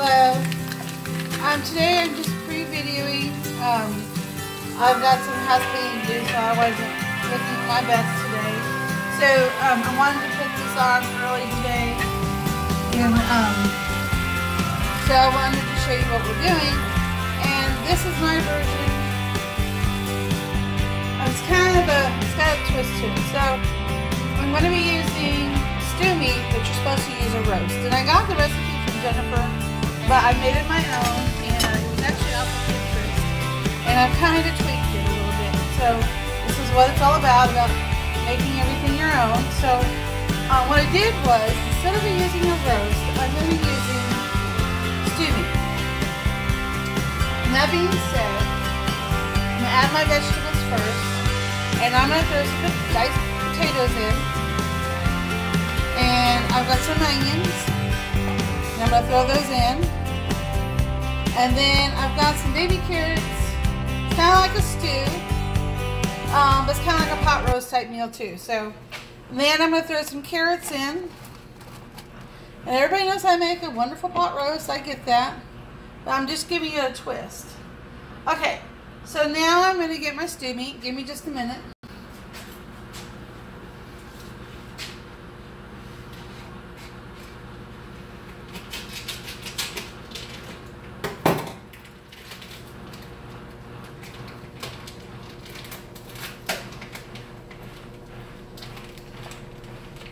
Hello. Um, today I'm just pre-videoing. Um, I've got some house cleaning to do, so I wasn't looking my best today. So um, I wanted to put this on early today, and um, so I wanted to show you what we're doing. And this is my version. It's kind of a, it's got a twist to it. So I'm going to be using stew meat, but you're supposed to use a roast. And I got the recipe from Jennifer, but I made it my own, and it was actually off of Pinterest. And I've kind of tweaked it a little bit. So this is what it's all about, about making everything your own. So um, what I did was, instead of using a roast, I'm going to be using stew meat. And that being said, I'm going to add my vegetables first. And I'm going to throw some diced potatoes in. And I've got some onions. And I'm going to throw those in. And then I've got some baby carrots. It's kind of like a stew. Um, but it's kind of like a pot roast type meal too. So then I'm going to throw some carrots in. And everybody knows I make a wonderful pot roast. I get that. But I'm just giving you a twist. Okay. So now I'm going to get my stew meat. Give me just a minute.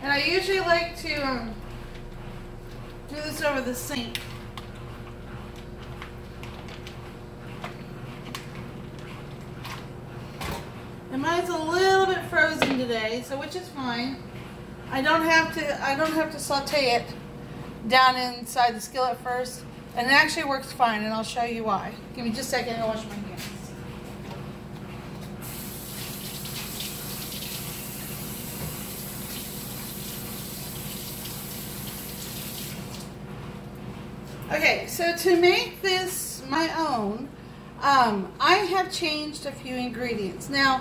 And I usually like to um, do this over the sink. And mine's a little bit frozen today, so which is fine. I don't have to I don't have to saute it down inside the skillet first. And it actually works fine, and I'll show you why. Give me just a second, I'll wash my hands. Okay, so to make this my own, um, I have changed a few ingredients. Now,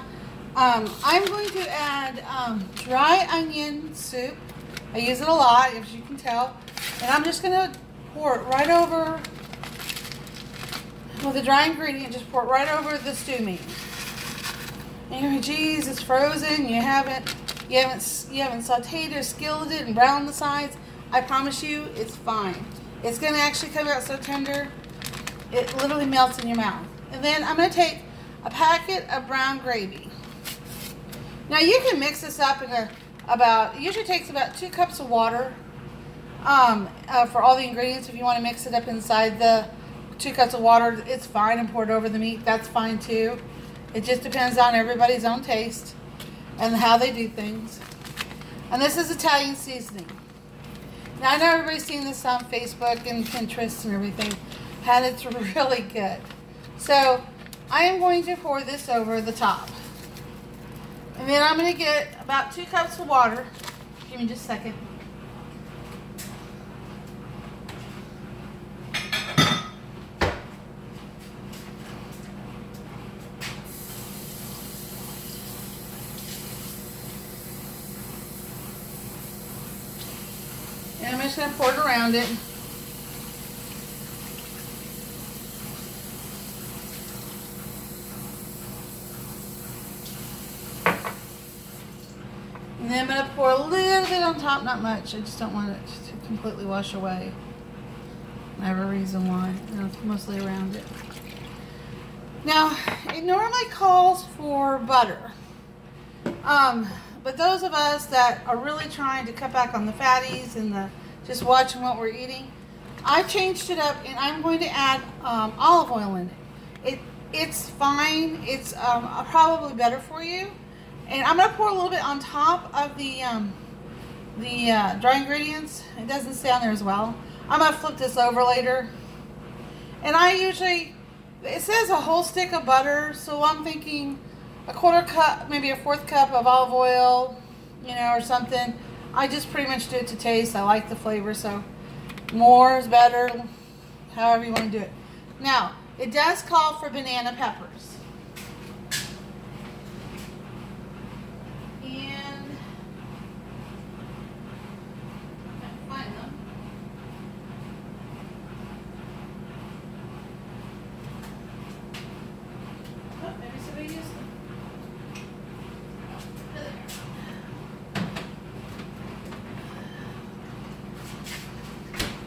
um, I'm going to add um, dry onion soup. I use it a lot, as you can tell. And I'm just going to pour it right over, with the dry ingredient, just pour it right over the stew meat. And you're like, geez, it's frozen. You haven't, you haven't, you haven't sauteed or skilled it and browned the sides. I promise you, it's fine. It's going to actually come out so tender, it literally melts in your mouth. And then I'm going to take a packet of brown gravy. Now you can mix this up in a, about, it usually takes about two cups of water um, uh, for all the ingredients. If you want to mix it up inside the two cups of water, it's fine and pour it over the meat. That's fine too. It just depends on everybody's own taste and how they do things. And this is Italian seasoning. Now, I know everybody's seen this on Facebook and Pinterest and everything, and it's really good. So, I am going to pour this over the top. And then I'm going to get about two cups of water. Give me just a second. And I'm just going to pour it around it. And then I'm going to pour a little bit on top, not much. I just don't want it to completely wash away. I have a reason why. It's mostly around it. Now, it normally calls for butter. Um, but those of us that are really trying to cut back on the fatties and the just watching what we're eating, I changed it up and I'm going to add um, olive oil in it. It it's fine. It's um, probably better for you. And I'm going to pour a little bit on top of the um, the uh, dry ingredients. It doesn't stay on there as well. I'm going to flip this over later. And I usually, it says a whole stick of butter, so I'm thinking a quarter cup, maybe a fourth cup of olive oil, you know, or something. I just pretty much do it to taste. I like the flavor, so more is better, however you want to do it. Now, it does call for banana peppers. And find them.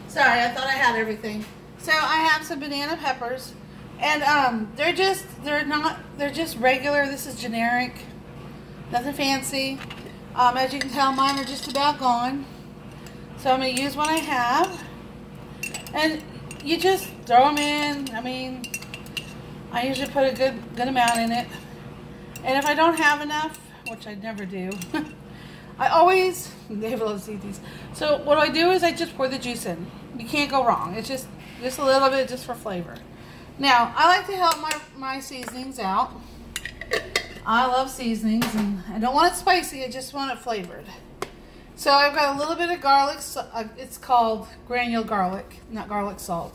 Sorry, I thought I had everything. So I have some banana peppers. And um, they're just, they're not, they're just regular. This is generic. Nothing fancy. Um, as you can tell, mine are just about gone. So I'm going to use what I have. And you just throw them in. I mean, I usually put a good, good amount in it. And if I don't have enough, which I never do, I always, David loves these. So what I do is I just pour the juice in. You can't go wrong. It's just, just a little bit just for flavor. Now, I like to help my, my seasonings out. I love seasonings and I don't want it spicy, I just want it flavored. So I've got a little bit of garlic, uh, it's called granule garlic, not garlic salt.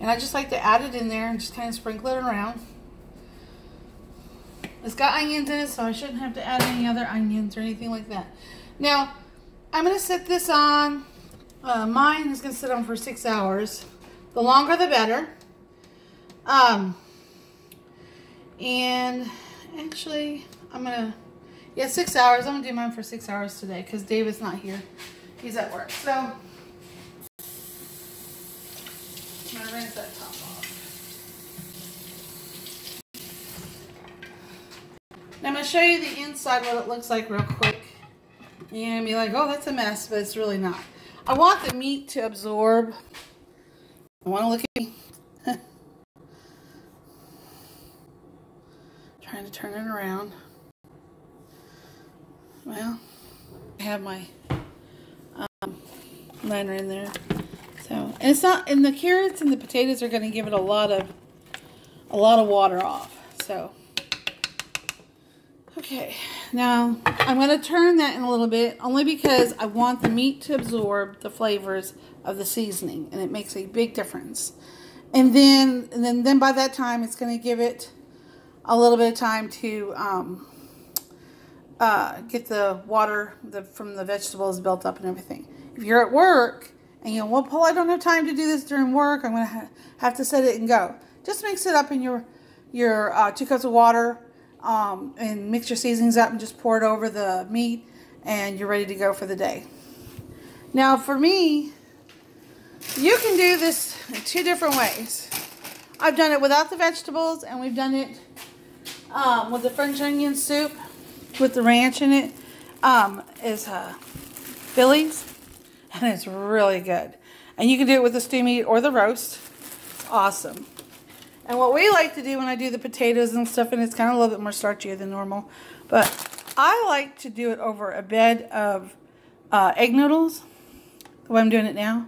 And I just like to add it in there and just kind of sprinkle it around. It's got onions in it, so I shouldn't have to add any other onions or anything like that. Now, I'm going to set this on. Uh, mine is going to sit on for six hours. The longer, the better. Um, and actually, I'm going to, yeah, six hours. I'm going to do mine for six hours today because David's not here. He's at work. So, I'm going to rinse that top off. Now I'm going to show you the inside, what it looks like real quick. To be like, oh, that's a mess, but it's really not. I want the meat to absorb. I want to look at me. Trying to turn it around. Well, I have my um, liner in there. So, and it's not, and the carrots and the potatoes are going to give it a lot of, a lot of water off. So, Okay, now I'm going to turn that in a little bit only because I want the meat to absorb the flavors of the seasoning and it makes a big difference. And then, and then, then by that time it's going to give it a little bit of time to um, uh, get the water the, from the vegetables built up and everything. If you're at work and you know, well, Paula, I don't have time to do this during work. I'm going to ha have to set it and go. Just mix it up in your, your uh, two cups of water um, and mix your seasonings up and just pour it over the meat and you're ready to go for the day. Now for me, you can do this two different ways. I've done it without the vegetables and we've done it um, with the French onion soup with the ranch in it. Um, is uh, Billy's and it's really good. And you can do it with the stew meat or the roast. Awesome. And what we like to do when I do the potatoes and stuff, and it's kind of a little bit more starchier than normal, but I like to do it over a bed of uh, egg noodles, the way I'm doing it now.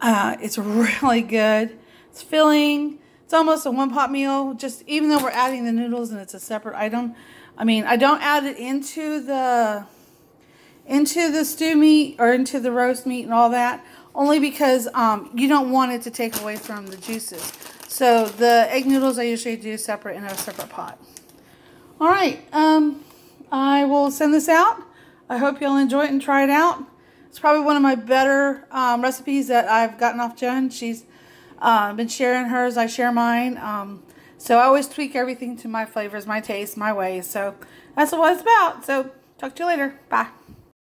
Uh, it's really good. It's filling. It's almost a one-pot meal, just even though we're adding the noodles and it's a separate item. I mean, I don't add it into the into the stew meat or into the roast meat and all that, only because um, you don't want it to take away from the juices. So the egg noodles I usually do separate in a separate pot. All right, um, I will send this out. I hope you'll enjoy it and try it out. It's probably one of my better um, recipes that I've gotten off Jen. She's uh, been sharing hers. I share mine. Um, so I always tweak everything to my flavors, my taste, my ways. So that's what it's about. So talk to you later. Bye.